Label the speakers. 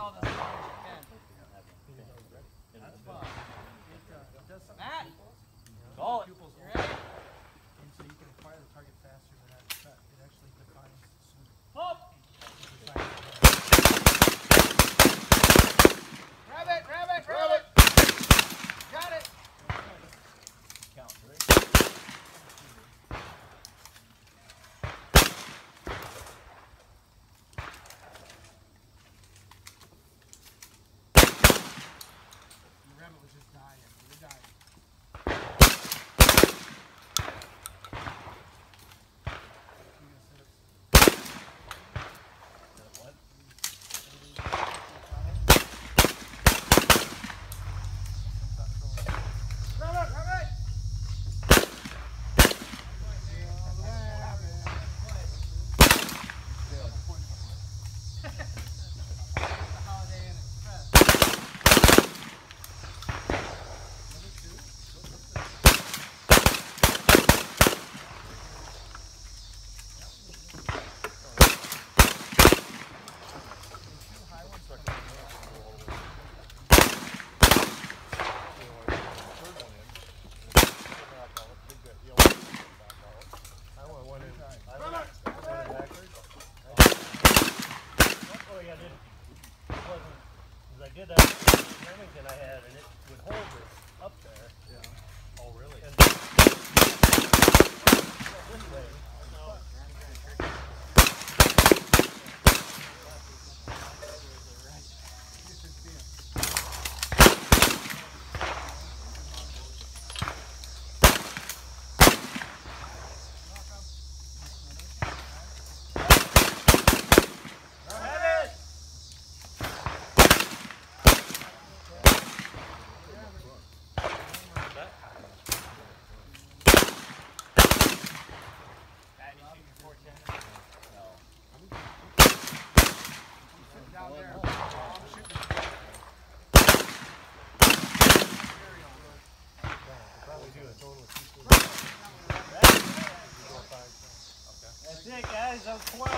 Speaker 1: all this. That's fine.
Speaker 2: I did wasn't, is I did that Remington I had, and it would hold this up there. Yeah.
Speaker 1: guys are 12.